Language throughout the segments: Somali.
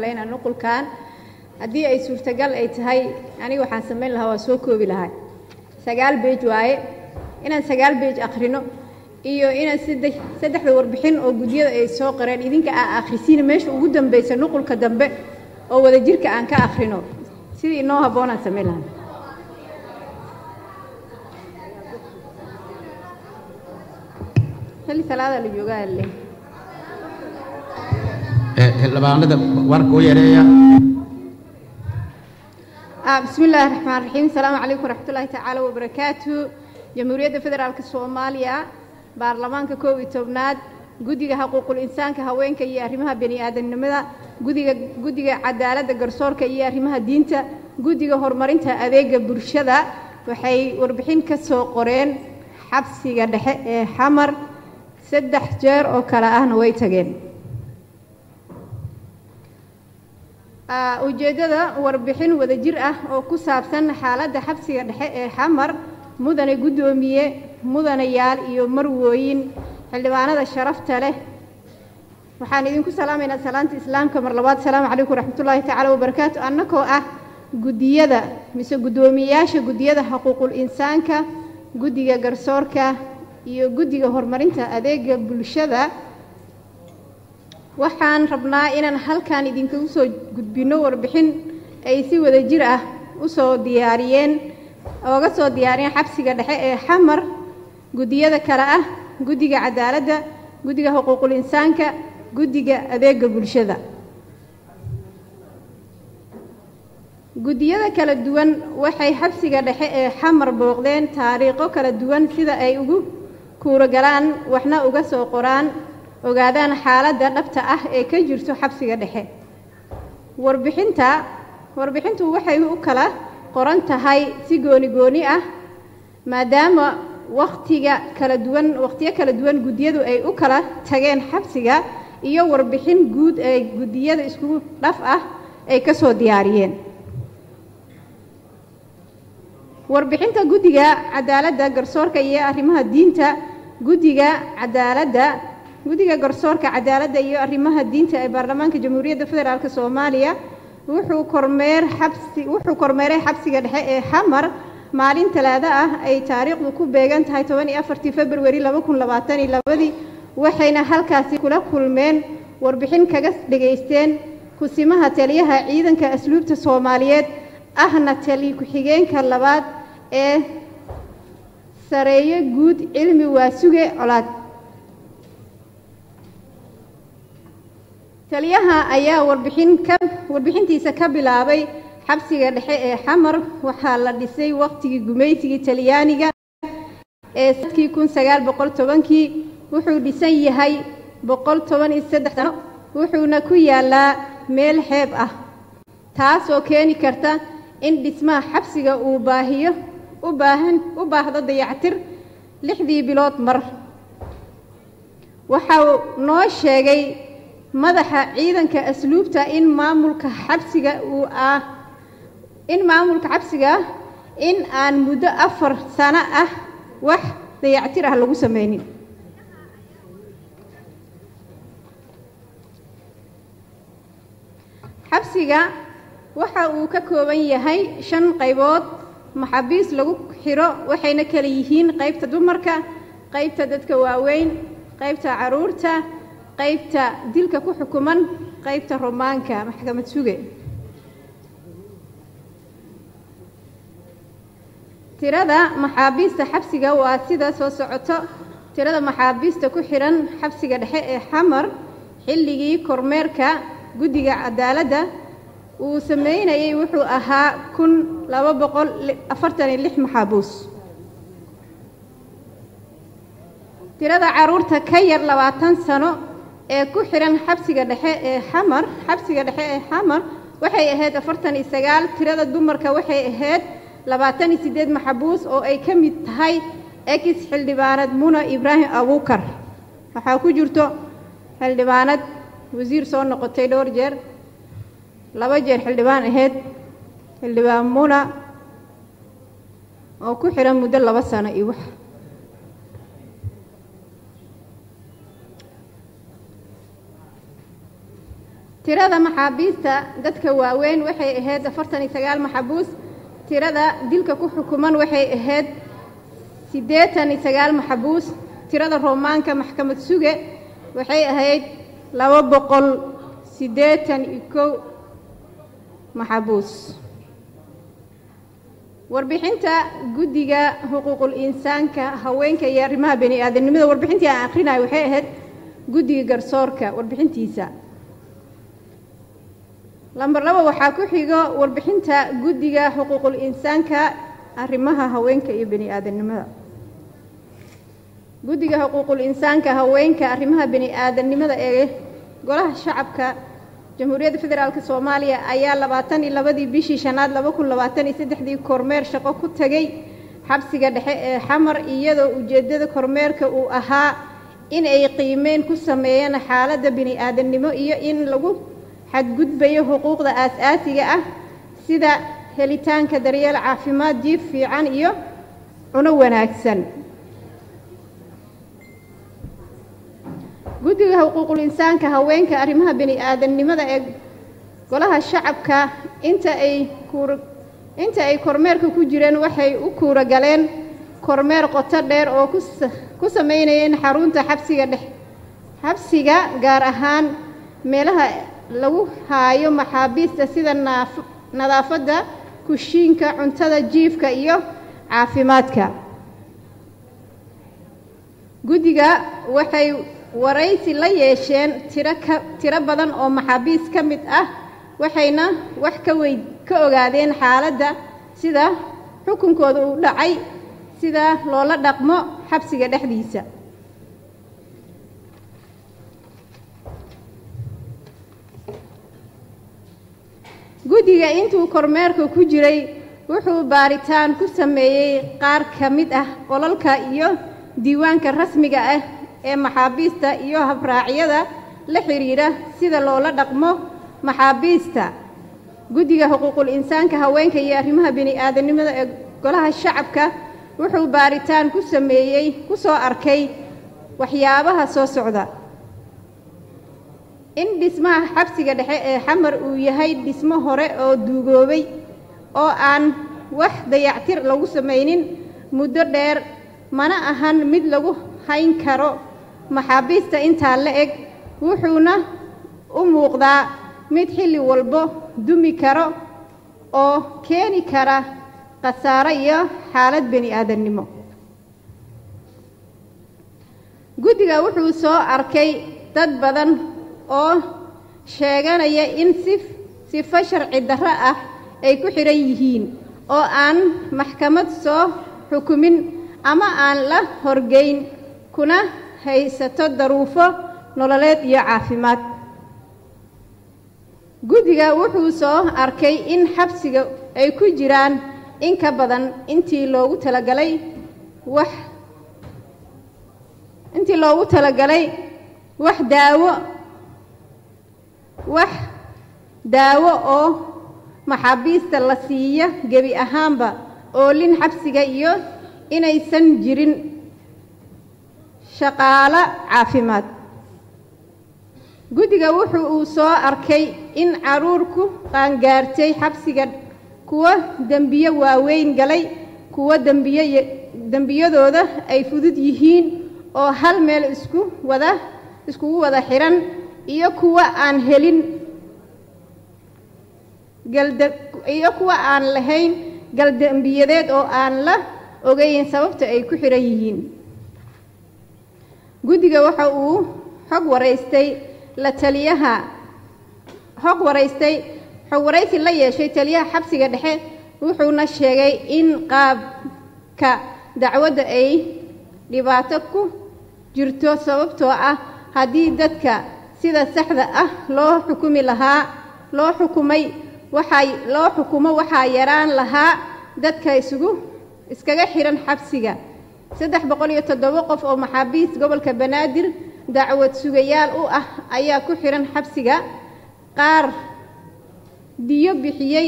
nuqulkan haddii ay suurtagal ay tahay aniga waxaan samayn lahaa waa soo koobi lahaa. Sagaal beej waaye. Inaan sagaal beej akhrino iyo inaan saddex saddexda warbixin oo gudyada ay soo qareen idinka aa akhrisiina meesha ugu dambaysa nuqulka dambe oo wadajirka aan ka akhrino. Sidii inoo habboonaan samayn lahaa. Xilli salaada la joogaa xildhibaanada warka u yareeya. Bismi illaahi raxmaan raxiim asalaamu calaykum waraxmatullaahi tacaala wabarakaatu jamhuuriyadda federaalka soomaaliya baarlamaanka koob iyo tobnaad guddiga xuquuqul insaanka haweenka iyo arrimaha bani aadamnimada gudiga guddiga cadaaladda garsoorka iyo arrimaha diinta guddiga horumarinta adeega bulshada waxay warbixin ka soo qoreen xabsiga dhexe ee xamar. Saddex jeer oo kale ahna way tageen ujeeddada warbixin wadajir ah oo ku saabsan xaaladda xabsiga dhexe ee xamar mudane guddoomiye mudanayaal iyo marwooyin xildhibaanada sharafta leh. Waxaan idinku salaamaynaa salaanta islaamka mar labaad asalaamu calaykum waraxmatullaahi tacaala wabarakaatu annagoo ah guddiyada mise guddoomiyeyaasha guddiyada xuquuqul insaanka guddiga garsoorka iyo guddiga horumarinta adeega bulshada waxaan rabnaa inaan halkan idinkagu soo gudbinno warbixin ay si wadajir ah u soo diyaariyeen ooga soo diyaariyeen xabsiga dhexe ee xamar guddiyada kale ah guddiga cadaaladda guddiga xuquuqul insaanka guddiga adeega bulshada. Guddiyada kala duwan waxay xabsiga dhexe ee xamar booqdeen taariikho kala duwan sida ay ugu kuurogalaan waxna uga soo qoraan ogaadaan xaaladda dhabta ah ee ka jirto xabsiga dhexe. Warbixinta warbixintu waxay u kala qoran tahay si gooni gooni ah maadaama wakhtiga kala duwan wakhtiyo kala duwan guddiyadu ay u kala tageen xabsiga iyo warbixin guud ee guddiyada isku dhaf ah ay ka soo diyaariyeen. Warbixinta guddiga cadaaladda garsoorka iyo arrimaha diinta guddiga cadaaladda guddiga garsoorka cadaaladda iyo arrimaha diinta ee baarlamaanka jamhuuriyadda federaalk soomaaliya wuxuu kormeer xabsi wuxuu kormeeray xabsiga dhexe ee xamar maalin talaado ah ay taariikhdu ku beegan tahay toban iyo afartii februari laba kun labaatan iyo labadii waxayna halkaasi kula kulmeen warbixin kaga dhegaysteen kusimaha taliyaha ciidanka asluubta soomaaliyeed ahna tali ku-xigeenka labaad ee sareeyo guud cilmi waasuge colaad taliyaha ayaa warbixintiisa ka bilaabay xabsiga dhexe ee xamar. Waxaa la dhisay wakhtigii gumaysigii talyaaniga ee sannadkii kun sagaal boqol tobankii. Wuxuu dhisan yahay boqol toban iyo saddex sano wuxuuna ku yaalaa meel xeeb ah taasoo keeni karta in dhismaha xabsiga uu baahiyo u baahan u baahdo dayactir lixdii bilood mar. Waxau noo sheegay madaxa ciidanka asluubta in maamulka xabsiga uu ah in maamulka xabsiga in aan muddo afar sano ah wax dayactir ah lagu sameynin. Xabsiga waxa uu ka kooban yahay shan qaybood maxaabiis lagu xiro waxayna kala yihiin qaybta dumarka qaybta dadka waaweyn qaybta carruurta qaybta dilka ku xukuman qaybta romaanka maxkamad suge. Tirada maxaabiista xabsiga waa sida soo socoto. Tirada maxaabiista ku xidhan xabsiga dhexe ee xamar xilligii kormeerka guddiga cadaaladda uu sameynayay wuxuu ahaa kun laba boqol afartan iyo lix maxaabuus. Tirada carruurta ka yar labaatan sano ee ku xidhan xabsiga dhexe ee xamar xabsiga dhexe ee xamar waxay ahayd afartan iyo sagaal tirada dumarka waxay ahayd labaatan iyo siddeed maxabuus oo ay ka mid tahay ex xildhibaanad muna ibraahim abuukar. Waxaa ku jirto xildhibaanad wasiir soo noqotay dhowr jeer laba jeer xildhibaan ahayd xildhibaan muna oo ku xidhan muddo laba sano iyo wax tirada maxaabiista dadka waaweyn waxay ahayd afartan iyo sagaal maxabuus tirada dilka ku xukuman waxay ahayd siddeetan iyo sagaal maxabuus tirada roomaanka maxkamad suge waxay ahayd laba boqol siddeetan iyo kow maxabuus warbixinta guddiga xuquuqul insaanka haweenka iyo arrimaha bani aadamnimada warbixintii aan akhrinayo waxay ahayd guddiga garsoorka warbixintiisa lamber laba waxaa ku xigo warbixinta guddiga xuquuqul insaanka arrimaha haweenka iyo bani aadamnimada guddiga xuquuqul insaanka haweenka arrimaha bani aadamnimada ee golaha shacabka jamhuuriyadda federaalk soomaaliya ayaa labaatan iyo labadii bishii shanaad laba kun labaatan iyo saddexdii kormeer shaqo ku tegay xabsiga dhexe ee xamar iyadoo ujeeddada kormeerka uu ahaa in ay qiimeyn ku sameeyeen xaaladda bini aadamnimo iyo in lagu xadgudbayo xuquuqda aas-aasiga ah sida helitaanka daryeel caafimaad jiif fiican iyo cuno wanaagsan. Guddiga xuquuqul insaanka haweenka arrimaha bani aadamnimada ee golaha shacabka inta ay inta ay kormeerka ku jireen waxay u kuura galeen kormeer qoto dheer oo ku sameynayeen xarunta xabsiga dhex xabsiga gaar ahaan meelaha lagu haayo maxaabiista sida nadaafadda kushiinka cuntada jiifka iyo caafimaadka. Guddiga waxay waraysi la yeesheen tiro badan oo maxaabiis ka mid ah waxayna wax ka ogaadeen xaaladda sida xukunkooda uu dhacay sida loola dhaqmo xabsiga dhexdiisa guddiga intuu kormeerka ku jiray wuxuu baaritaan ku sameeyey qaar ka mid ah qolalka iyo diiwaanka rasmiga ah ee maxaabiista iyo habraacyada la xidhiidha sida loola dhaqmo maxaabiista. Guddiga xuquuqul insaanka haweenka iyo arrimaha bini aadamnimada ee golaha shacabka wuxuu baaritaan ku sameeyey ku soo arkay waxyaabaha soo socda in dhismaha xabsiga dhexe ee xamar uu yahay dhismo hore oo duugoobay oo aan wax dayactir lagu samaynin muddo dheer mana ahan mid lagu hayn karo maxaabiista intaa la eg. Wuxuuna u muuqdaa mid xilli walbo dumi karo oo keeni kara khasaaro iyo xaalad bani aadamnimo guddiga wuxuu soo arkay dad badan oo sheeganaya in si sifo sharci darro ah ay ku xidhan yihiin oo aan maxkamad soo xukumin ama aan la horgeyn kuna haysato daruufo nololeed iyo caafimaad. Guddiga wuxuu soo arkay in xabsiga ay ku jiraan in ka badan intii loogu talagalay wax intii loogu talagalay wax daawo wax daawo oo maxaabiista la siiya gebi ahaanba oolin xabsiga iyo inaysan jirin shaqaalo caafimaad. Guddiga wuxuu uu soo arkay in carruur ku qaangaartay xabsiga kuwa dembiyo waaweyn galay kuwa dembiyadooda ay fudud yihiin oo hal meel isku wada iskugu wada xidhan iyo kuwa aan helin iyo kuwa aan lahayn galdembiyadeed oo aan la ogeyn sababta ay ku xidhan yihiin. Guddiga waxa uu xog waraystay la taliyaha xog waraystay xog waraysi la yeeshay taliyaha xabsiga dhexe wuxuuna sheegay in qaabka dacwadda ay dhibaato ku jirto sababtoo ah haddii dadka sida saxda ah loo xukumi lahaa loo xukumay waxaa loo xukumo waxaa yaraan lahaa dadka isugu iskaga xidhan xabsiga. Saddex boqol iyo toddoba qof oo maxaabiis gobolka banaadir dacwad sugayaal u ah ayaa ku xidhan xabsiga. Qaar diyo bixiyey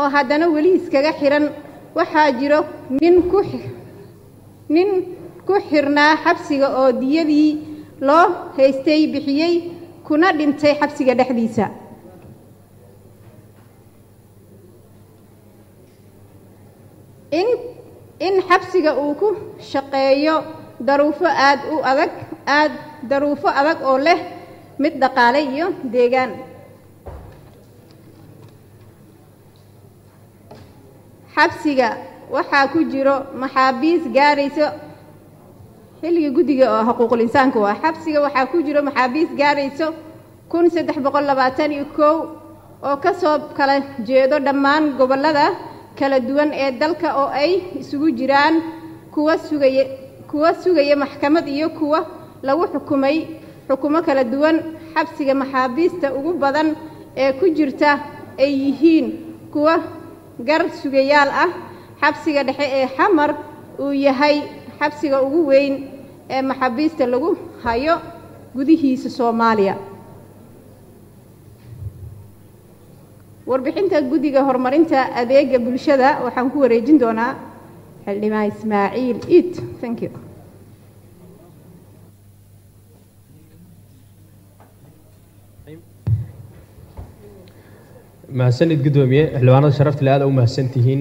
oo haddana weli iskaga xidhan waxaa jiro nin ku nin ku xirnaa xabsiga oo diyadii loo haystay bixiyey kuna dhintay xabsiga dhexdiisa. In in xabsiga uu ku shaqeeyo daruufo aad u adag aad daruufo adag oo leh mid dhaqaale iyo deegaan. Xabsiga waxaa ku jiro maxaabiis gaaraysa xilliga guddiga oo xuquuqul insaanku ah xabsiga waxaa ku jiro maxaabiis gaarayso kun saddex boqol labaatan iyo kow oo ka soo kala jeedo dhammaan gobollada kala duwan ee dalka oo ay isugu jiraan kuwa sugaya kuwa sugaya maxkamad iyo kuwa lagu xukumay xukumo kala duwan. Xabsiga maxaabiista ugu badan ee ku jirta ay yihiin kuwa gar sugayaal ah. Xabsiga dhexe ee xamar uu yahay xabsiga ugu weyn ee maxaabiista lagu hayo gudihiisa soomaaliya. Warbixinta guddiga horumarinta adeega bulshada waxaan ku wareejin doonaa xildhibaan ismaaciil iid. Thank you. Mahadsanid guddoomiye xildhibaanada sharafta le aad u mahadsan tihiin